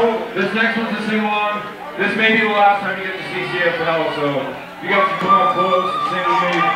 couple, This next one's a sing along. This may be the last time you get to see CFL, so you guys can come up close and sing with me.